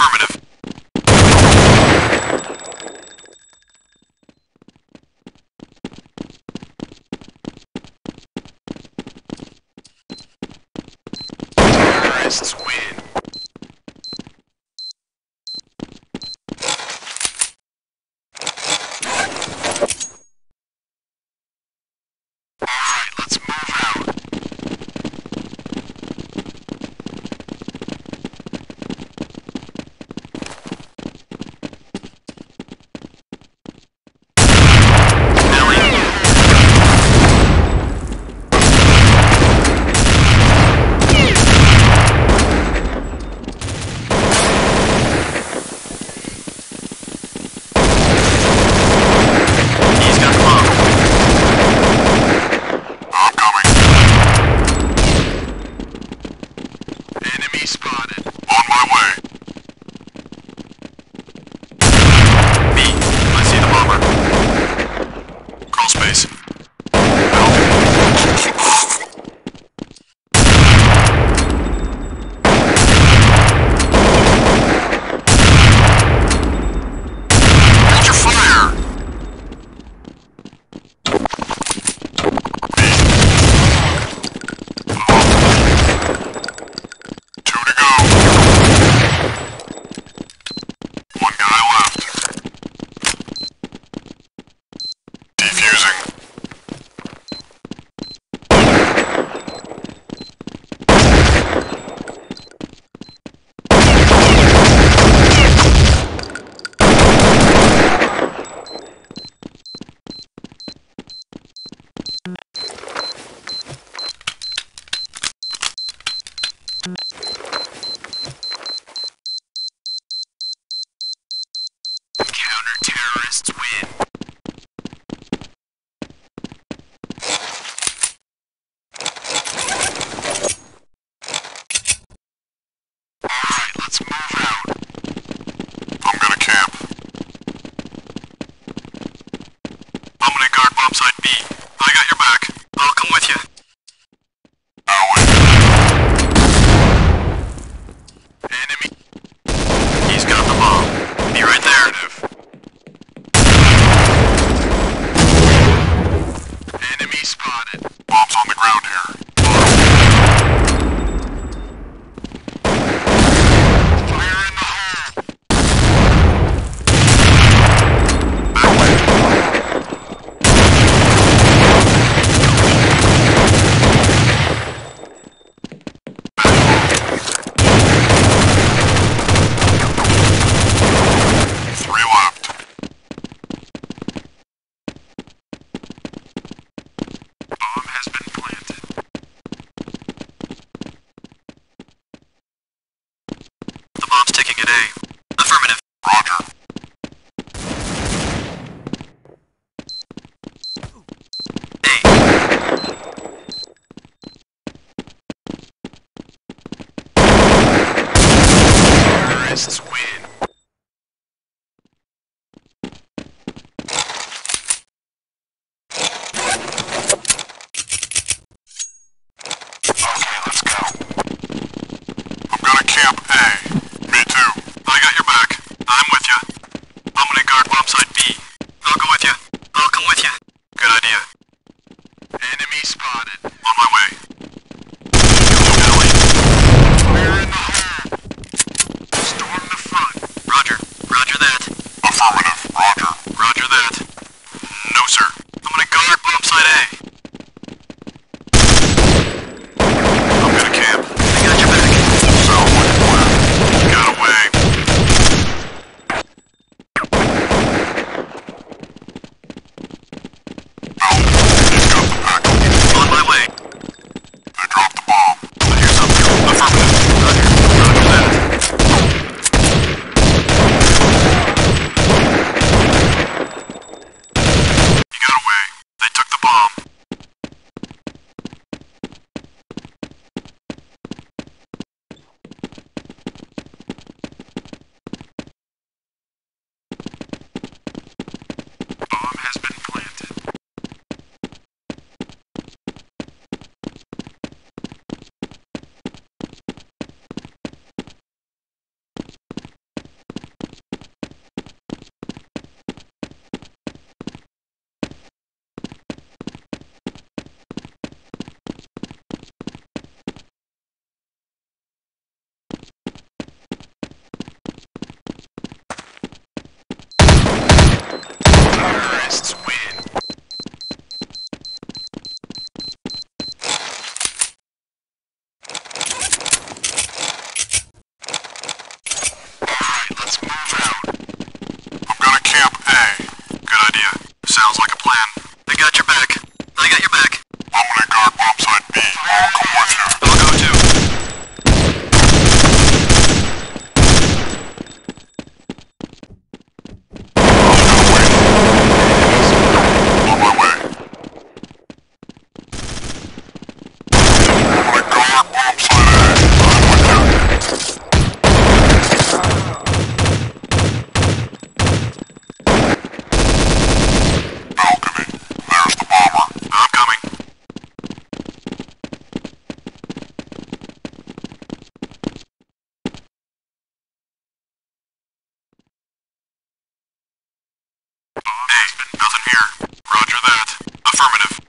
Affirmative. Roger that. Affirmative.